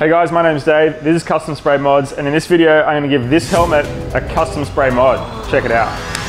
Hey guys, my name's Dave. This is Custom Spray Mods, and in this video, I'm gonna give this helmet a custom spray mod. Check it out.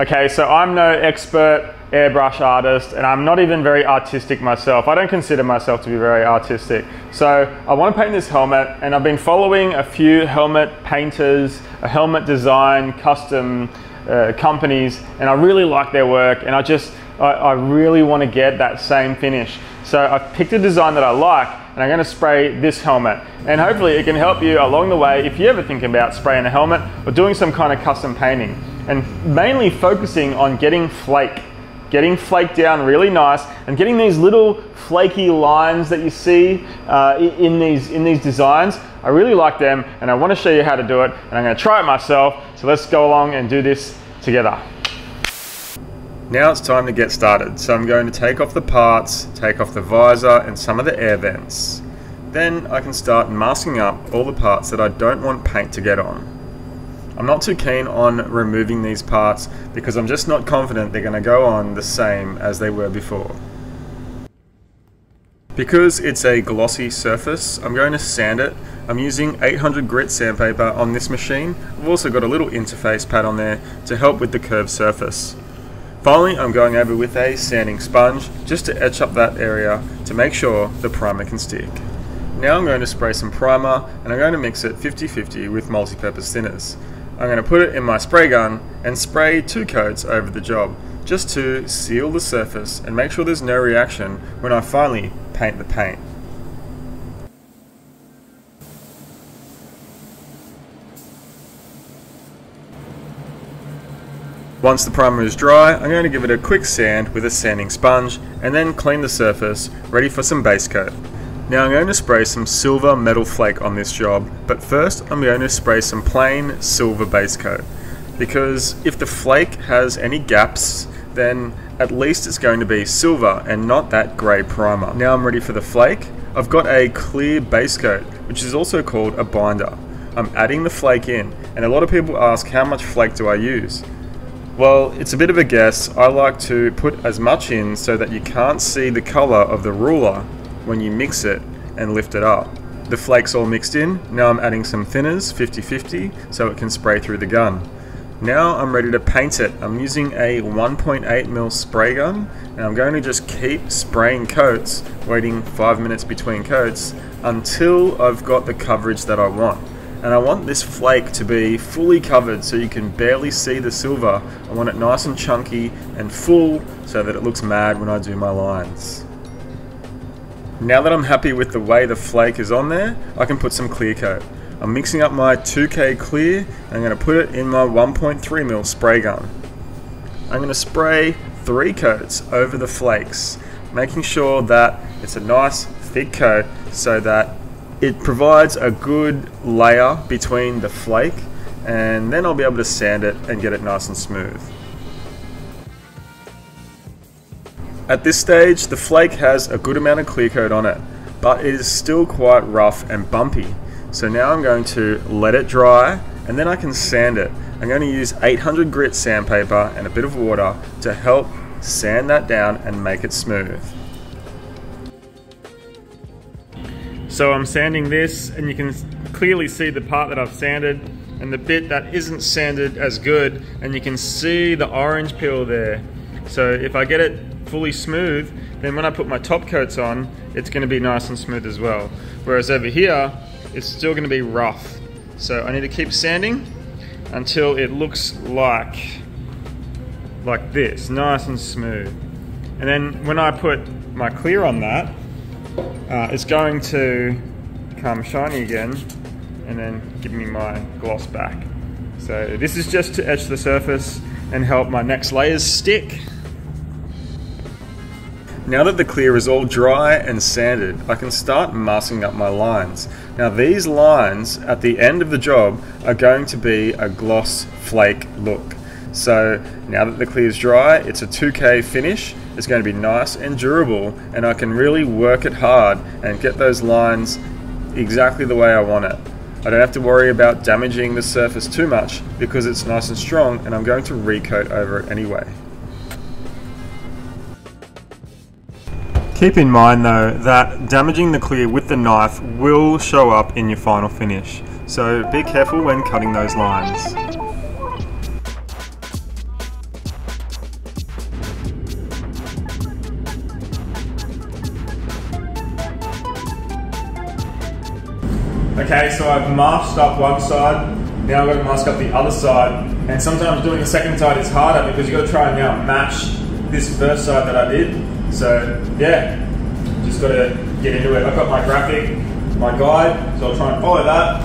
Okay, so I'm no expert airbrush artist and I'm not even very artistic myself. I don't consider myself to be very artistic. So I want to paint this helmet and I've been following a few helmet painters, a helmet design, custom uh, companies and I really like their work and I just, I, I really want to get that same finish. So I've picked a design that I like and I'm going to spray this helmet. And hopefully it can help you along the way if you ever think about spraying a helmet or doing some kind of custom painting. And mainly focusing on getting flake, getting flake down really nice and getting these little flaky lines that you see uh, in, these, in these designs. I really like them and I want to show you how to do it and I'm going to try it myself. So let's go along and do this together. Now it's time to get started, so I'm going to take off the parts, take off the visor and some of the air vents. Then I can start masking up all the parts that I don't want paint to get on. I'm not too keen on removing these parts because I'm just not confident they're going to go on the same as they were before. Because it's a glossy surface, I'm going to sand it. I'm using 800 grit sandpaper on this machine. I've also got a little interface pad on there to help with the curved surface. Finally, I'm going over with a sanding sponge just to etch up that area to make sure the primer can stick. Now I'm going to spray some primer and I'm going to mix it 50-50 with multi-purpose thinners. I'm going to put it in my spray gun and spray two coats over the job just to seal the surface and make sure there's no reaction when I finally paint the paint. Once the primer is dry, I'm going to give it a quick sand with a sanding sponge and then clean the surface, ready for some base coat. Now I'm going to spray some silver metal flake on this job, but first I'm going to spray some plain silver base coat. Because if the flake has any gaps, then at least it's going to be silver and not that grey primer. Now I'm ready for the flake. I've got a clear base coat, which is also called a binder. I'm adding the flake in, and a lot of people ask how much flake do I use? Well, it's a bit of a guess. I like to put as much in so that you can't see the colour of the ruler when you mix it and lift it up. The flakes all mixed in, now I'm adding some thinners 50-50 so it can spray through the gun. Now I'm ready to paint it. I'm using a 1.8mm spray gun and I'm going to just keep spraying coats, waiting 5 minutes between coats until I've got the coverage that I want and I want this flake to be fully covered so you can barely see the silver. I want it nice and chunky and full so that it looks mad when I do my lines. Now that I'm happy with the way the flake is on there, I can put some clear coat. I'm mixing up my 2K clear I'm going to put it in my 1.3mm spray gun. I'm going to spray three coats over the flakes, making sure that it's a nice thick coat so that it provides a good layer between the flake and then I'll be able to sand it and get it nice and smooth. At this stage, the flake has a good amount of clear coat on it, but it is still quite rough and bumpy. So now I'm going to let it dry and then I can sand it. I'm going to use 800 grit sandpaper and a bit of water to help sand that down and make it smooth. So I'm sanding this and you can clearly see the part that I've sanded and the bit that isn't sanded as good and you can see the orange peel there. So if I get it fully smooth, then when I put my top coats on, it's gonna be nice and smooth as well. Whereas over here, it's still gonna be rough. So I need to keep sanding until it looks like, like this, nice and smooth. And then when I put my clear on that, uh, it's going to become shiny again and then give me my gloss back. So this is just to etch the surface and help my next layers stick. Now that the clear is all dry and sanded, I can start masking up my lines. Now these lines at the end of the job are going to be a gloss flake look. So now that the clear is dry, it's a 2K finish. It's going to be nice and durable and I can really work it hard and get those lines exactly the way I want it. I don't have to worry about damaging the surface too much because it's nice and strong and I'm going to recoat over it anyway. Keep in mind though that damaging the clear with the knife will show up in your final finish, so be careful when cutting those lines. Okay, so I've masked up one side, now I've got to mask up the other side, and sometimes doing the second side is harder because you've got to try and now match this first side that I did. So yeah, just got to get into it. I've got my graphic, my guide, so I'll try and follow that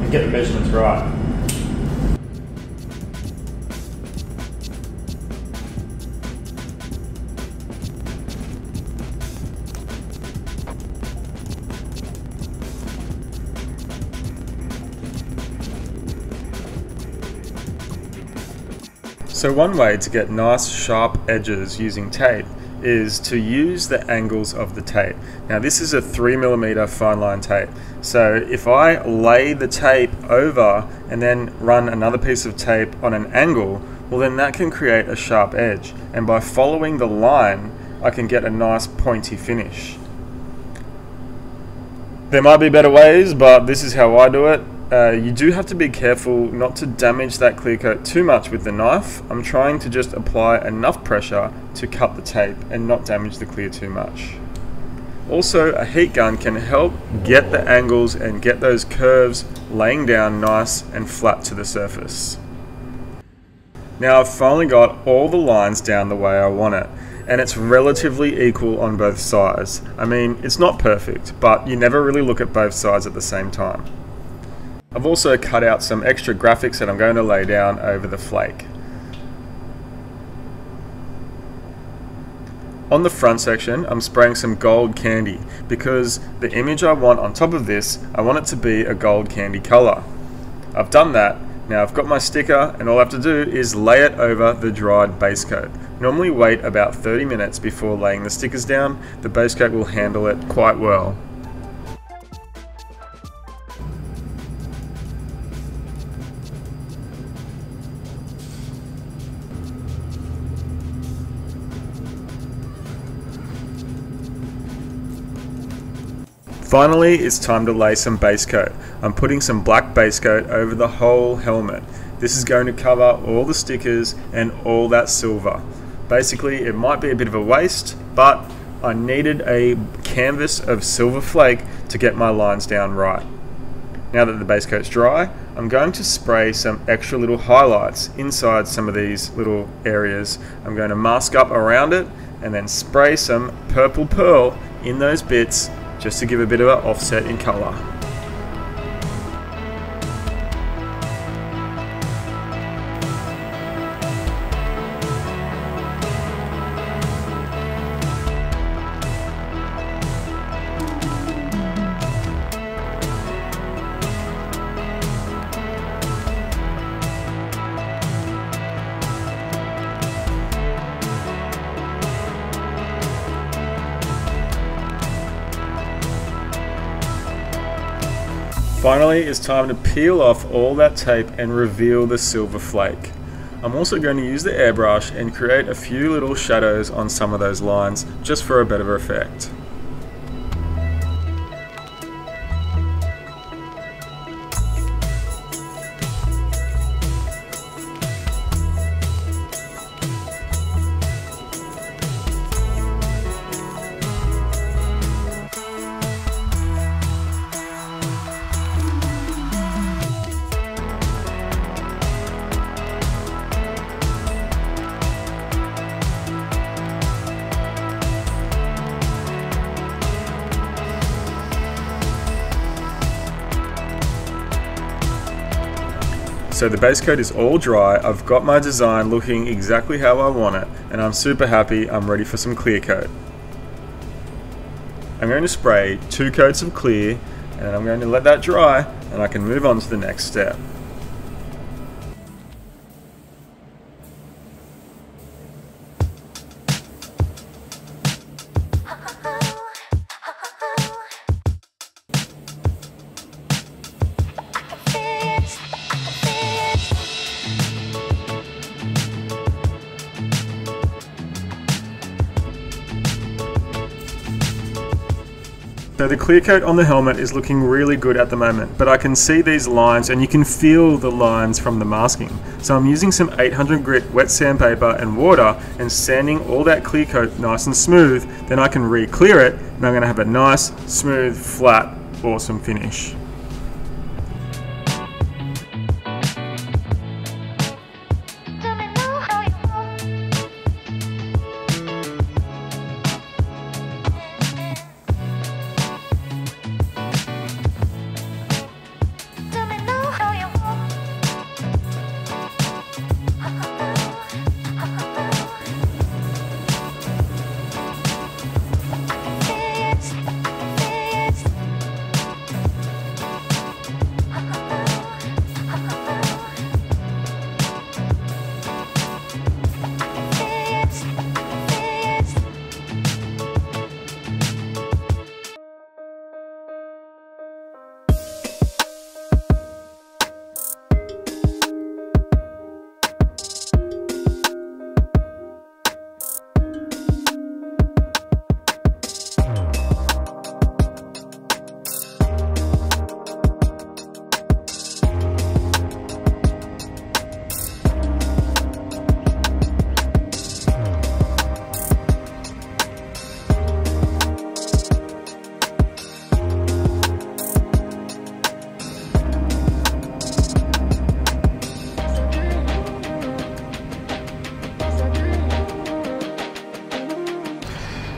and get the measurements right. So one way to get nice sharp edges using tape is to use the angles of the tape. Now this is a 3mm fine line tape. So if I lay the tape over and then run another piece of tape on an angle, well then that can create a sharp edge. And by following the line, I can get a nice pointy finish. There might be better ways, but this is how I do it. Uh, you do have to be careful not to damage that clear coat too much with the knife. I'm trying to just apply enough pressure to cut the tape and not damage the clear too much. Also, a heat gun can help get the angles and get those curves laying down nice and flat to the surface. Now I've finally got all the lines down the way I want it and it's relatively equal on both sides. I mean, it's not perfect, but you never really look at both sides at the same time. I've also cut out some extra graphics that I'm going to lay down over the flake. On the front section, I'm spraying some gold candy because the image I want on top of this, I want it to be a gold candy color. I've done that. Now I've got my sticker and all I have to do is lay it over the dried base coat. Normally wait about 30 minutes before laying the stickers down. The base coat will handle it quite well. Finally, it's time to lay some base coat. I'm putting some black base coat over the whole helmet. This is going to cover all the stickers and all that silver. Basically, it might be a bit of a waste, but I needed a canvas of silver flake to get my lines down right. Now that the base coat's dry, I'm going to spray some extra little highlights inside some of these little areas. I'm going to mask up around it and then spray some purple pearl in those bits just to give a bit of an offset in colour. Finally, it's time to peel off all that tape and reveal the silver flake. I'm also going to use the airbrush and create a few little shadows on some of those lines just for a better effect. So the base coat is all dry, I've got my design looking exactly how I want it, and I'm super happy I'm ready for some clear coat. I'm going to spray two coats of clear, and I'm going to let that dry, and I can move on to the next step. So the clear coat on the helmet is looking really good at the moment, but I can see these lines and you can feel the lines from the masking. So I'm using some 800 grit wet sandpaper and water and sanding all that clear coat nice and smooth, then I can re-clear it and I'm gonna have a nice, smooth, flat, awesome finish.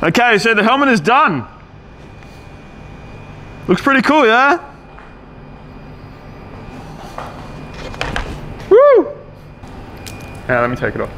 Okay, so the helmet is done. Looks pretty cool, yeah? Woo! Now let me take it off.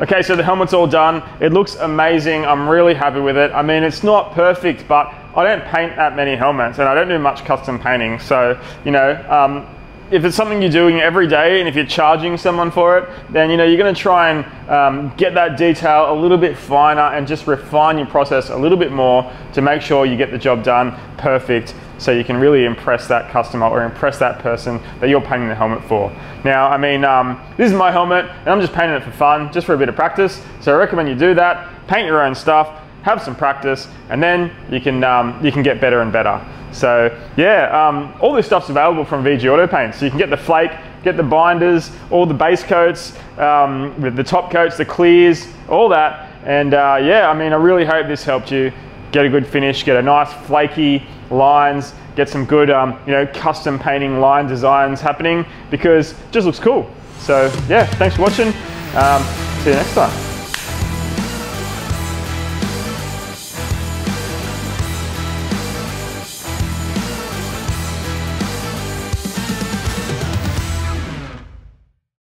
Okay, so the helmet's all done. It looks amazing. I'm really happy with it. I mean, it's not perfect, but I don't paint that many helmets and I don't do much custom painting. So, you know, um, if it's something you're doing every day and if you're charging someone for it, then you know you're going to try and um, get that detail a little bit finer and just refine your process a little bit more to make sure you get the job done perfect so you can really impress that customer or impress that person that you're painting the helmet for. Now, I mean, um, this is my helmet and I'm just painting it for fun, just for a bit of practice. So I recommend you do that, paint your own stuff, have some practice, and then you can, um, you can get better and better. So yeah, um, all this stuff's available from VG Auto Paint. So you can get the flake, get the binders, all the base coats, um, with the top coats, the clears, all that. And uh, yeah, I mean, I really hope this helped you get a good finish, get a nice flaky lines, get some good, um, you know, custom painting line designs happening because just looks cool. So yeah, thanks for watching. Um, see you next time.